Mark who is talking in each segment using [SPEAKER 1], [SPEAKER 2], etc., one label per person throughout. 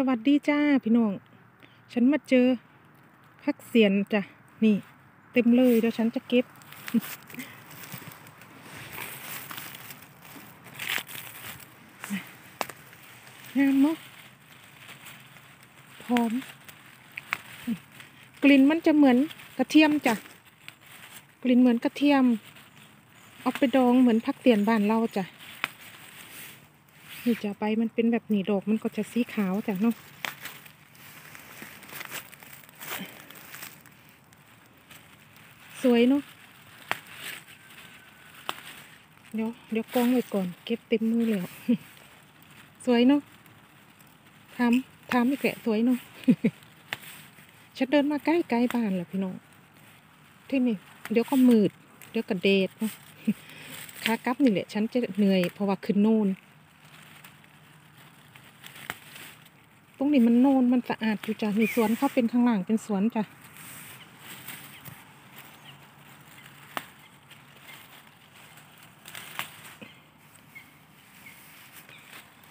[SPEAKER 1] สวัสดีจ้าพี่น้อง ฉันมาเจอพักเสียนจ้ะ นี่ เต็มเลยเดี๋ยวฉันจะเก็บ งามเนาะหอม กลิ่นมันจะเหมือนกระเทียมจ้ะ กลิ่นเหมือนกระเทียม เอาไปดองเหมือนพักเตียนบ้านเราจ้ะ นี่จะใบมันเป็นแบบนี้ดอกมันก็จะสีขาวจ้ะเนาะสวยเนาะเดี๋ยวเดี๋ยวกองไว้ก่อน เก็บเต็มมือแล้วสวยเนาะทำทำอีกแกะสวยเนาะฉันเดินมาใกล้ใกล้บ้านแล้วพี่น้องที่นี่เดี๋ยวก็มืด เดี๋ยวก็เดดเนาะขากลับนี่แหละ ฉันจะเหนื่อยเพราะว่าขึ้นโน่น ตรงนี้มันโนนมันสะอาดอยู่จ้ะมีสวนเขาเป็นข้างหลังเป็นสวนจ้ะ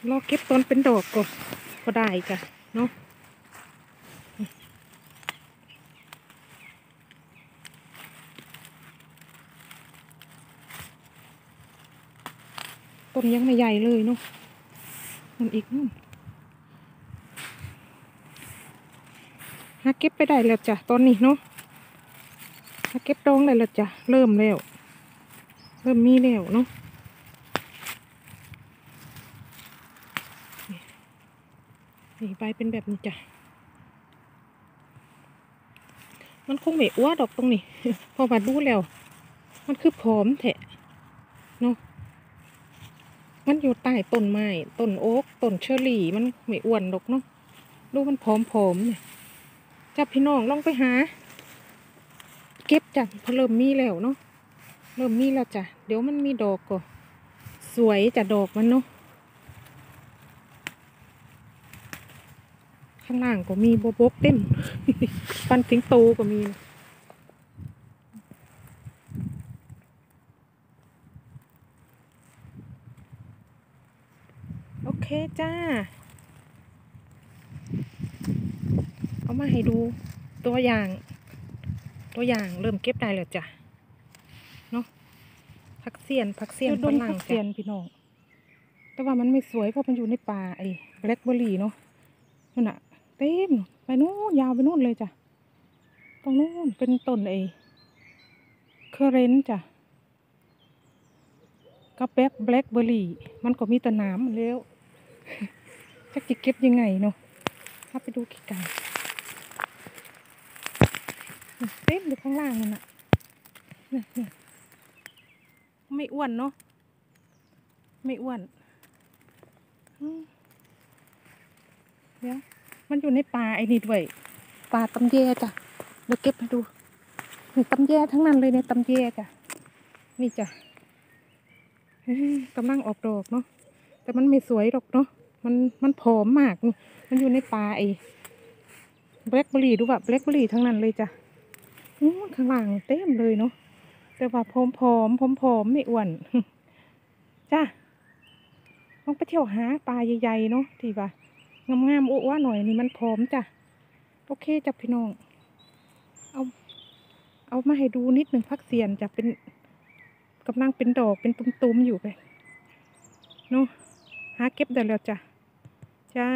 [SPEAKER 1] รอเก็บต้นเป็นดอกก่อนก็ได้จ้ะเนาะต้นยังไม่ใหญ่เลยเนาะมันอีกนู่น หาเก็บไปได้แล้วจ้ะตอนนี้เนาะหาเก็บดองได้แล้วจ้ะเริ่มแล้วเริ่มมีแล้วเนาะนี่ใบเป็นแบบนี้จ้ะมันคงไม่อ้วนดอกตรงนี้ พอมาดูแล้ว มันคือผอมแทะเนาะมันอยู่ใต้ต้นไม้ต้นโอ๊กต้นเชอร์รี่ มันไม่อ้วนดอกเนาะดูมันผอมๆเนี่ย จับพี่น้องลองไปหา เก็บจ้ะเพอเริ่มมีแล้วเนาะเริ่มมีแล้วจ้ะเดี๋ยวมันมีดอกก็สวยจ้ะดอกมันเนาะข้างล่างก็มีโบบกเต็มปันสิงโตก็มีโอเคจ้า เอา มาให้ดูตัวอย่าง ตัวอย่างเริ่มเก็บได้แล้วจ้ะเนาะผักเสียนผักเสียนฝรั่งผักเสียนพี่น้องแต่ว่ามันไม่สวยเพราะมันอยู่ในป่าไอ้แบล็คเบอร์รี่เนาะมันอะเต็มไปนู้นยาวไปนู้นเลยจ้ะตรงนู้นเป็นต้นไอ้เคอร์เรนจ้ะกับแบล็คแบล็คเบอร์รี่มันก็มีแต่หน้ำแล้วจะจะเก็บยังไงเนาะถ้าไปดูกี่กัน เต็มอยู่ข้างล่างนั่นน่ะไม่อ้วนเนาะไม่อ้วนเดี๋ยวมันอยู่ในป่าไอ้นี่ด้วยป่าตำแยจ้ะเดี๋ยวเก็บให้ดูนี่ตำแยทั้งนั้นเลยเนี่ยตำแยจ้ะนี่จ้ะเฮ้ยกำลังออกดอกเนาะแต่มันไม่สวยหรอกเนาะมันมันผอมมาก มันอยู่ในป่าไอ้แบล็คเบอรี่ดูว่าแบล็คเบอรี่ทั้งนั้นเลยจ้ะ ข้างล่างเต็มเลยเนาะแต่ว่าผอมผอมผอมผอมๆไม่อ้วนจ้าลองไปเที่ยวหาปลาใหญ่ๆเนาะที่ว่างามๆอ้วนหน่อยนี่มันผอมจ้ะโอเคจ้ะพี่น้อง เอา เอามาให้ดูนิดหนึ่งพักเสียนจะเป็นกำลังเป็นดอกเป็นตุ้มๆอยู่ไปเนาะหาเก็บได้แล้วจ้ะจ้า